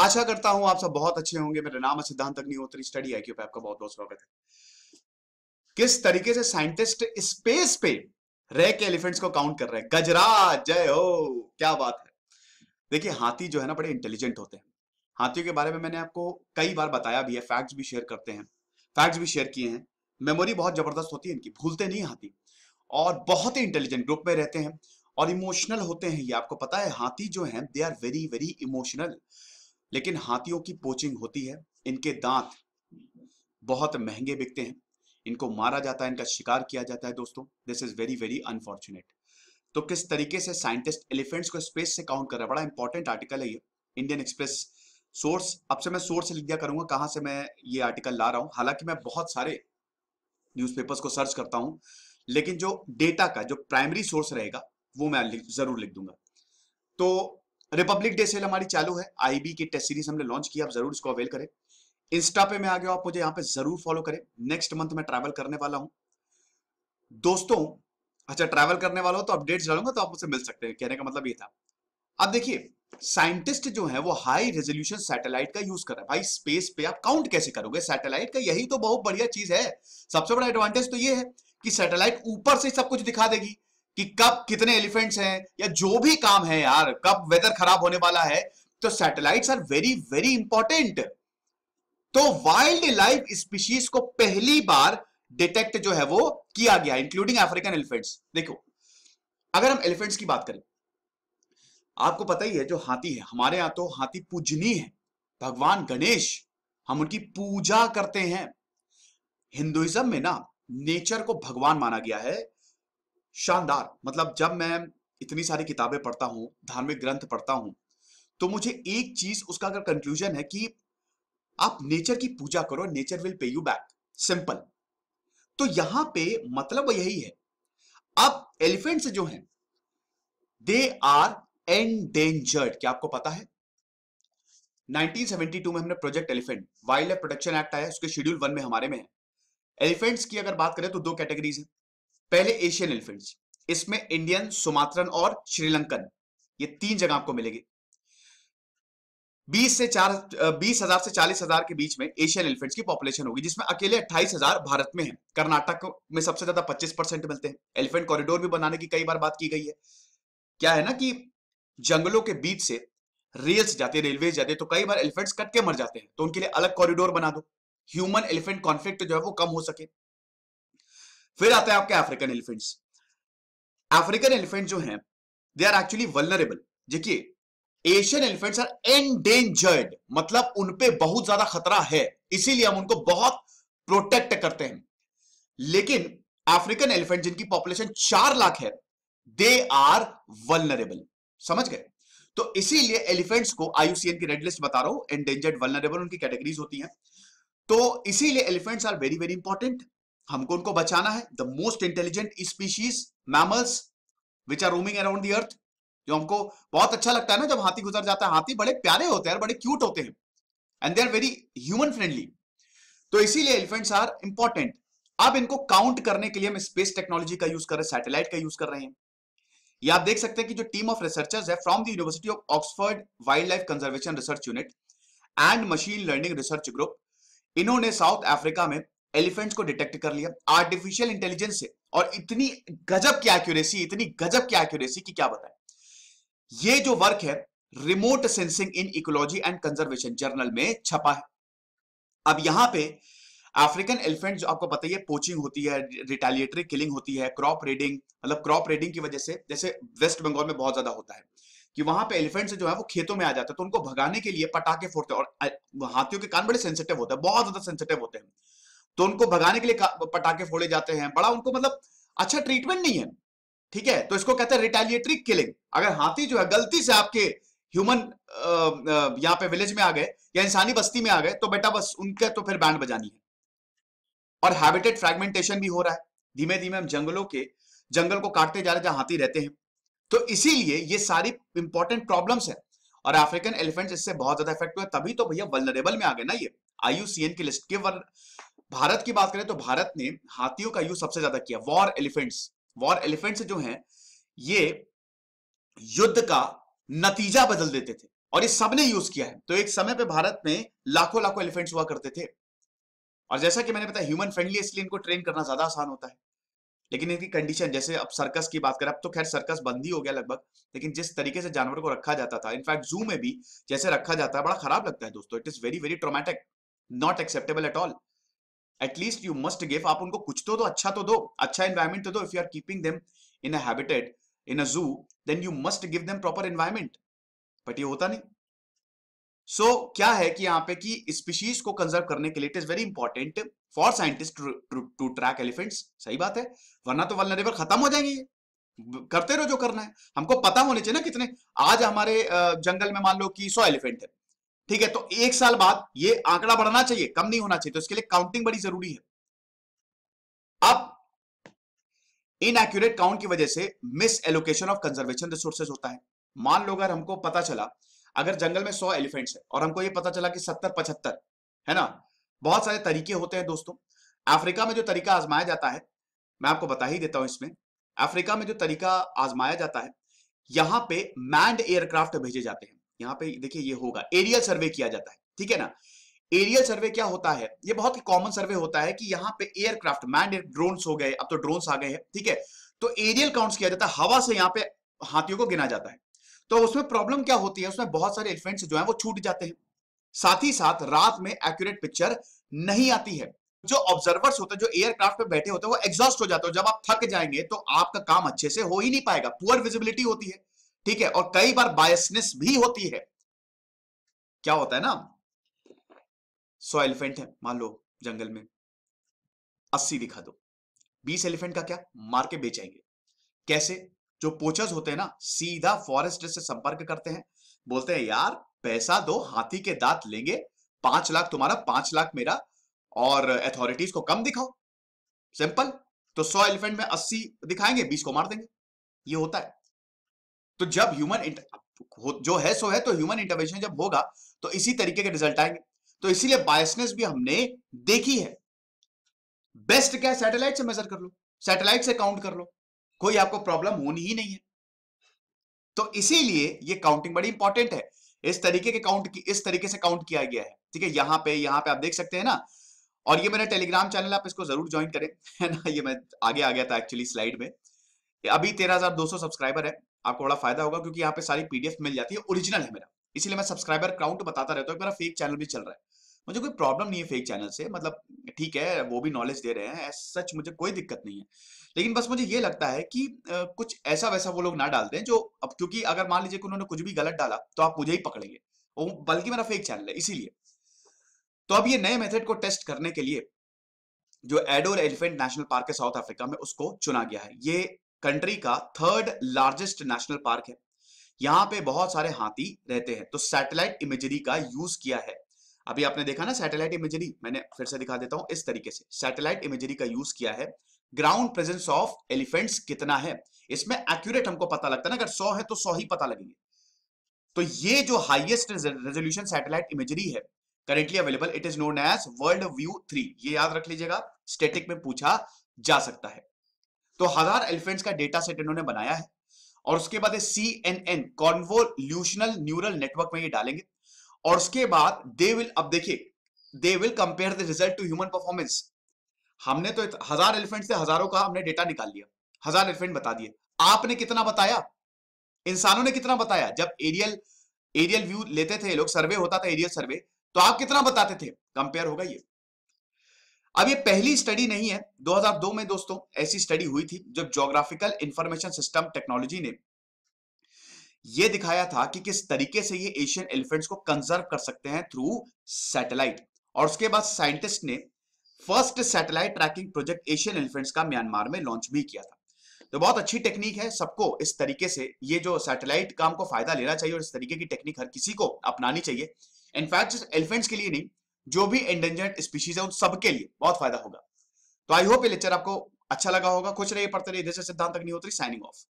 आशा करता हूँ आप सब बहुत अच्छे होंगे। मेरा नाम है सिद्धांत अग्निहोत्री, स्टडी आई पे आपका बहुत बहुत स्वागत है। किस तरीके से साइंटिस्ट स्पेस पे रह के एलिफेंट्स को काउंट कर रहे हैं? गजराज, जय हो, क्या बात है। देखिए, हाथी जो है ना, बड़े इंटेलिजेंट होते हैं। हाथियों के बारे में मैंने आपको कई बार बताया भी है फैक्ट्स भी शेयर करते हैं। फैक्ट्स भी शेयर किए हैं। मेमोरी बहुत ज़बरदस्त होती है इनकी, भूलते नहीं हाथी। और बहुत ही इंटेलिजेंट ग्रुप में रहते हैं और इमोशनल होते हैं, ये आपको पता है। हाथी जो है they are very very emotional लेकिन हाथियों की पोचिंग होती है, इनके दांत बहुत महँगे बिकते हैं, इनको मारा जाता है, इनका शिकार किया जाता है दोस्तों this is very very unfortunate तो किस तरीके से साइंटिस्ट एलिफेंट्स को स्पेस से काउंट कर रहा है? बड़ा इंपॉर्टेंट आर्टिकल है ये इंडियन एक्सप्रेस सोर्स अब से मैं सोर्स लिख दिया करूँगा, कहाँ से मैं ये आर्टिकल ला रहा हूँ? हालाँकि मैं बहुत सारे न्यूज़पेपर्स को सर्च करता हूँ, लेकिन जो डेटा का, जो प्राइमरी सोर्स रहेगा, वो मैं ज़रूर लिख दूँगा। तो रिपब्लिक डे सेल हमारी चालू है। आईबी की टेस्ट सीरीज़ हमने लॉन्च किया आप ज़रूर इसको अवेल करें। इंस्टा पे मैं आ गया आप मुझे यहाँ पे ज़रूर फॉलो करें। नेक्स्ट मंथ में ट्रैवल करने वाला हूँ। दोस्तों अच्छा ट्रैवल करने वाला हो तो अपडेट्स डालूँगा तो आप मुझसे मिल सकते हैं। कहने का मतलब ये था। अब देखिए साइंटिस्ट जो है वो हाई रेजोल्यूशन सैटेलाइट का यूज़ कर रहे है। भाई स्पेस पे आप काउंट कैसे करोगे? सैटेलाइट का यही तो बहुत बढ़िया चीज़ है। सबसे बड़ा एडवांटेज तो ये है कि सैटेलाइट ऊपर से सब कुछ दिखा देगी। कि कब कितने एलिफेंट्स हैं या जो भी काम है यार, कब वेदर खराब होने वाला है तो satellites are very very important तो वाइल्ड लाइफ स्पीशीज को पहली बार डिटेक्ट जो है वो किया गया इंक्लूडिंग अफ्रीकन एलिफेंट्स देखो, अगर हम एलिफेंट्स की बात करें, आपको पता ही है, जो हाथी है, हमारे यहाँ तो हाथी पूजनीय है। भगवान गणेश, हम उनकी पूजा करते हैं। हिंदुइज्म में ना नेचर को भगवान माना गया है शानदार। मतलब जब मैं इतनी सारी किताबें पढ़ता हूँ, धार्मिक ग्रंथ पढ़ता हूँ तो मुझे एक चीज़, उसका अगर कंक्लूजन है कि आप नेचर की पूजा करो nature will pay you back simple तो यहाँ पे मतलब यही है। अब एलिफेंट्स जो हैं दे आर एंडेंजर्ड क्या आपको पता है? 1972 में हमने project elephant wildlife protection act आया उसके शेड्यूल वन में हमारे में है। एलिफेंट्स की अगर बात करें तो दो कैटेगरीज है। पहले एशियन एलिफेंट्स, इसमें इंडियन, सुमात्रन और श्रीलंकन। ये तीन जगह आपको मिलेगी। बीस से चार बीस हज़ार से चालीस हज़ार के बीच में एशियन एलिफेंट्स की पॉपुलेशन होगी, जिसमें अकेले अट्ठाईस हज़ार भारत में है। कर्नाटक में सबसे ज़्यादा पच्चीस परसेंट मिलते हैं। एलिफेंट कॉरिडोर भी बनाने की कई बार बात की गई है। क्या है ना कि जंगलों के बीच से रेल्स जाते है रेलवे जाते तो कई बार एलिफेंट्स कट के मर जाते हैं। तो उनके लिए अलग कॉरिडोर बना दो। ह्यूमन एलिफेंट कॉन्फ्लिक्ट जो है वो कम हो सके। फिर आता है आपके अफ्रीकन एलिफेंट्स अफ्रीकन एलिफेंट जो है दे आर एक्चुअली वल्नरेबल देखिए एशियन एलिफेंट्स आर एंडेंजर्ड मतलब उनपे बहुत ज़्यादा खतरा है, इसीलिए हम उनको बहुत प्रोटेक्ट करते हैं. लेकिन अफ्रीकन एलिफेंट जिनकी पॉपुलेशन चार लाख है दे आर वल्नरेबल समझ गए? तो इसीलिए एलिफेंट्स को आयुसीएन की रेड लिस्ट बता रहा हूँ एंडेंजर्ड वल्नरेबल उनकी कैटेगरीज होती हैं. तो इसीलिए elephants are very very important हमको उनको बचाना है। The most intelligent species mammals which are roaming around the earth जो हमको बहुत अच्छा लगता है ना जब हाथी गुजर जाता है। हाथी बड़े प्यारे होते हैं, बड़े क्यूट होते हैं। And they are very human friendly तो इसीलिए एलिफेंट्स आर इंपॉर्टेंट अब इनको काउंट करने के लिए हम स्पेस टेक्नोलॉजी का यूज़ कर रहे हैं सैटेलाइट का यूज़ कर रहे हैं। ये आप देख सकते हैं कि जो टीम ऑफ़ रिसर्चर्स है from the university of Oxford wildlife conservation research unit and machine learning research group इन्होंने साउथ अफ्रीका में एलिफेंट्स को डिटेक्ट कर लिया, आर्टिफिशियल इंटेलिजेंस से, और इतनी गजब की एक्यूरेसी इतनी गजब की एक्यूरेसी की क्या बताए। ये जो वर्क है remote sensing in ecology and conservation journal में छपा है। अब यहाँ पे अफ्रीकन एलिफेंट जो आपको पता ही है पोचिंग होती है रिटेलिएटरी किलिंग होती है क्रॉप रेडिंग मतलब क्रॉप रेडिंग की वजह से, जैसे वेस्ट बंगाल में बहुत ज़्यादा होता है, कि वहाँ पे एलिफेंट्स जो है, वो खेतों में आ जाते हैं तो उनको भगाने के लिए पटाखे फोड़ते हैं, और हाथियों के कान बड़े सेंसिटिव होते हैं, बहुत ज़्यादा सेंसिटिव होते हैं। तो उनको भगाने के लिए पटाखे फोड़े जाते हैं। बड़ा उनको मतलब अच्छा ट्रीटमेंट नहीं है। ठीक है? तो इसको कहते हैं रिटेलिएटरी किलिंग अगर हाथी जो है, गलती से आपके ह्यूमन यहाँ पे विलेज में आ गए या इंसानी बस्ती में आ गए तो बेटा बस उनके तो फिर बैंड बजानी है। और हैबिटेट फ्रेगमेंटेशन भी हो रहा है। धीमे धीमे हम जंगलों के, जंगल को काटते जा रहे जहाँ हाथी रहते हैं। तो इसीलिए ये सारी इंपॉर्टेंट प्रॉब्लम्स है। और अफ्रीकन एलिफेंट्स इससे बहुत ज़्यादा इफ़ेक्ट हुआ तभी तो भैया वल्नरेबल में आ गए ना ये। आईयूसीएन की लिस्ट के भारत की बात करें तो भारत ने हाथियों का यूज़ सबसे ज़्यादा किया वॉर एलिफेंट्स वॉर एलिफेंट्स जो हैं, ये युद्ध का नतीजा बदल देते थे और ये सबने यूज़ किया है। तो एक समय पे भारत में लाखों लाखों एलिफेंट्स हुआ करते थे। और जैसा कि मैंने बताया ह्यूमन फ्रेंडली इसलिए इनको ट्रेन करना ज़्यादा आसान होता है। लेकिन इनकी कंडीशन जैसे अब सर्कस की बात करें, अब तो खैर सर्कस बंद ही हो गया लगभग, लेकिन जिस तरीके से जानवर को रखा जाता था इनफैक्ट जू में भी जैसे रखा जाता है, बड़ा खराब लगता है दोस्तों it is very very traumatic not acceptable at all at least you must give आप उनको कुछ तो दो अच्छा तो दो अच्छा एनवायरमेंट तो दो. If you are keeping them in a habitat in a zoo then you must give them proper environment but ये होता नहीं. सो so, क्या है कि यहाँ पे कि स्पीशीज को कंजर्व करने के लिए it is very important for scientist to track elephants सही बात है? वरना तो वलनरेबल खत्म हो जाएँगे करते रहो जो करना है. हमको पता होने चाहिए ना कितने. आज हमारे जंगल में मान लो कि सौ एलिफेंट है। ठीक है तो एक साल बाद ये आंकड़ा बढ़ना चाहिए, कम नहीं होना चाहिए तो इसके लिए काउंटिंग बड़ी ज़रूरी है। अब इनएक्यूरेट काउंट की वजह से misallocation of conservation resources होता है। मान लो अगर हमको पता चला, अगर जंगल में सौ एलिफेंट्स है, और हमको ये पता चला कि सत्तर, पचहत्तर, है ना? बहुत सारे तरीके होते हैं दोस्तों। अफ्रीका में जो तरीका आजमाया जाता है, मैं आपको बता ही देता हूँ इसमें, अफ्रीका में जो तरीका आजमाया जाता है, यहाँ पे मैंड एयरक्राफ्ट भेजे जाते हैं। यहाँ पे देखिए ये होगा एरियल सर्वे किया जाता है, ठीक है ना? एरियल सर्वे क्या होता है? ये बहुत ही कॉमन सर्वे होता है कि यहाँ पे एयरक्राफ्ट मैंड ड्रोन्स हो गए, अब तो ड्रोन्स आ गए हैं, ठीक है? तो एरियल काउंट्स किया जाता है, हवा से यहाँ पे हाथियों को गिना जाता है। तो उसमें प्रॉब्लम क्या होती है? उसमें बहुत सारे एलिफेंट्स जो है वो छूट जाते हैं। साथ ही साथ रात में एक्यूरेट पिक्चर नहीं आती है। जो ऑब्जर्वर्स होते हैं, जो एयरक्राफ्ट पे बैठे होते हैं, वो एग्जॉस्ट हो जाते हो। जब आप थक जाएँगे तो आपका काम अच्छे से हो ही नहीं पाएगा। पुअर विजिबिलिटी होती है। ठीक है? और कई बार बायसनेस भी होती है। क्या होता है ना? सौ एलिफेंट है, मान लो, जंगल में। अस्सी दिखा दो। बीस एलिफेंट का क्या? मार के बेचेंगे कैसे? जो पोचर्स होते हैं ना, सीधा फॉरेस्ट से संपर्क करते हैं। बोलते हैं, यार, पैसा दो, हाथी के दांत लेंगे। पाँच लाख तुम्हारा, पाँच लाख मेरा। और अथॉरिटीज को कम दिखाओ। सिंपल। तो सौ एलिफेंट में अस्सी दिखाएँगे, बीस को मार देंगे। ये होता है। तो जब ह्यूमन जो है, सो है तो ह्यूमन इंटरवेंशन जब होगा तो इसी तरीके के रिज़ल्ट आएँगे। तो इसीलिए बायसनेस भी हमने देखी है। बेस्ट क्या सैटेलाइट से मेजर कर लो। सैटेलाइट से काउंट कर लो। कोई आपको प्रॉब्लम होनी ही नहीं है। तो इसीलिए ये काउंटिंग बड़ी इंपॉर्टेंट है। इस तरीके के काउंट की, इस तरीके से काउंट किया गया है। ठीक है? यहाँ पे यहाँ पे आप देख सकते हैं ना। और ये मेरा टेलीग्राम चैनल आप इसको ज़रूर ज्वाइन करें। है ना? ये मैं आगे आ गया था एक्चुअली स्लाइड में। अभी तेरह हज़ार दो सौ सब्सक्राइबर है। आपको बड़ा फ़ायदा होगा क्योंकि यहाँ पे सारी पीडीएफ मिल जाती है ओरिजिनल है मेरा। इसीलिए मैं सब्सक्राइबर काउंट बताता रहता हूँ मेरा फेक चैनल भी चल रहा है। मुझे कोई प्रॉब्लम नहीं है फेक चैनल से मतलब ठीक है, वो भी नॉलेज दे रहे हैं सच मुझे कोई दिक्कत नहीं है। लेकिन बस मुझे ये लगता है कि कुछ ऐसा वैसा वो लोग ना डाल दें जो अब क्योंकि अगर मान लीजिए कि उन्होंने कुछ भी गलत डाला तो आप मुझे ही पकड़ेंगे। बल्कि मेरा फेक चैनल है, इसीलिए। तो अब ये नए मेथड को टेस्ट करने के लिए जो एडोर एलिफेंट नेशनल पार्क है साउथ अफ्रीका में, उसको चुना गया है। ये कंट्री का थर्ड लार्जेस्ट नेशनल पार्क है। यहाँ पे बहुत सारे हाथी रहते हैं तो सैटेलाइट इमेजरी का यूज़ किया है। अभी आपने देखा ना सैटेलाइट इमेजरी? मैंने फिर से दिखा देता हूँ इस तरीके से। सैटेलाइट इमेजरी का यूज़ किया है। ग्राउंड प्रेजेंस ऑफ़ एलिफेंट्स कितना है? इसमें एक्यूरेट हमको पता लगता है ना, अगर सौ है तो सौ ही पता लगेंगे। तो ये जो हाईएस्ट रेजोल्यूशन सैटेलाइट इमेजरी है, currently available, it is known as WorldView three. ये याद रख लीजिएगा, स्टेटिक में पूछा जा सकता है। तो हज़ार एलिफेंट्स का डेटा सेट इन्होंने बनाया है। और उसके बाद C N N convolutional neural network में ये डालेंगे। और उसके बाद दे विल अब देखिए they will compare the result to human performance हमने तो हज़ार एलिफेंट से हज़ारों का हमने डेटा निकाल लिया। हज़ार एलिफेंट बता दिए। आपने कितना बताया? इंसानों ने कितना बताया? जब एरियल एरियल व्यू लेते थे लोग सर्वे होता था एरियल सर्वे तो आप कितना बताते थे? कंपेयर होगा ये। अब ये पहली स्टडी नहीं है। 2002 में दोस्तों ऐसी स्टडी हुई थी जब जोग्राफिकल इंफॉर्मेशन सिस्टम टेक्नोलॉजी ने ये दिखाया था कि किस तरीके से ये एशियन एलिफेंट्स को कंजर्व कर सकते हैं थ्रू सैटेलाइट और उसके बाद साइंटिस्ट ने first satellite tracking project Asian elephants का म्यांमार में लॉन्च भी किया था। तो बहुत अच्छी टेक्निक है सबको इस तरीके से ये जो सैटेलाइट काम को फ़ायदा लेना चाहिए और इस तरीके की टेक्निक हर किसी को अपनानी चाहिए। इनफैक्ट एलिफेंट्स के लिए नहीं जो भी एंडेंजर्ड स्पीशीज है उन सबके लिए बहुत फ़ायदा होगा। तो आई होप ये लेक्चर आपको अच्छा लगा होगा। कुछ नहीं पढ़ते रहिए। जैसे सिद्धांत नहीं होती साइनिंग ऑफ़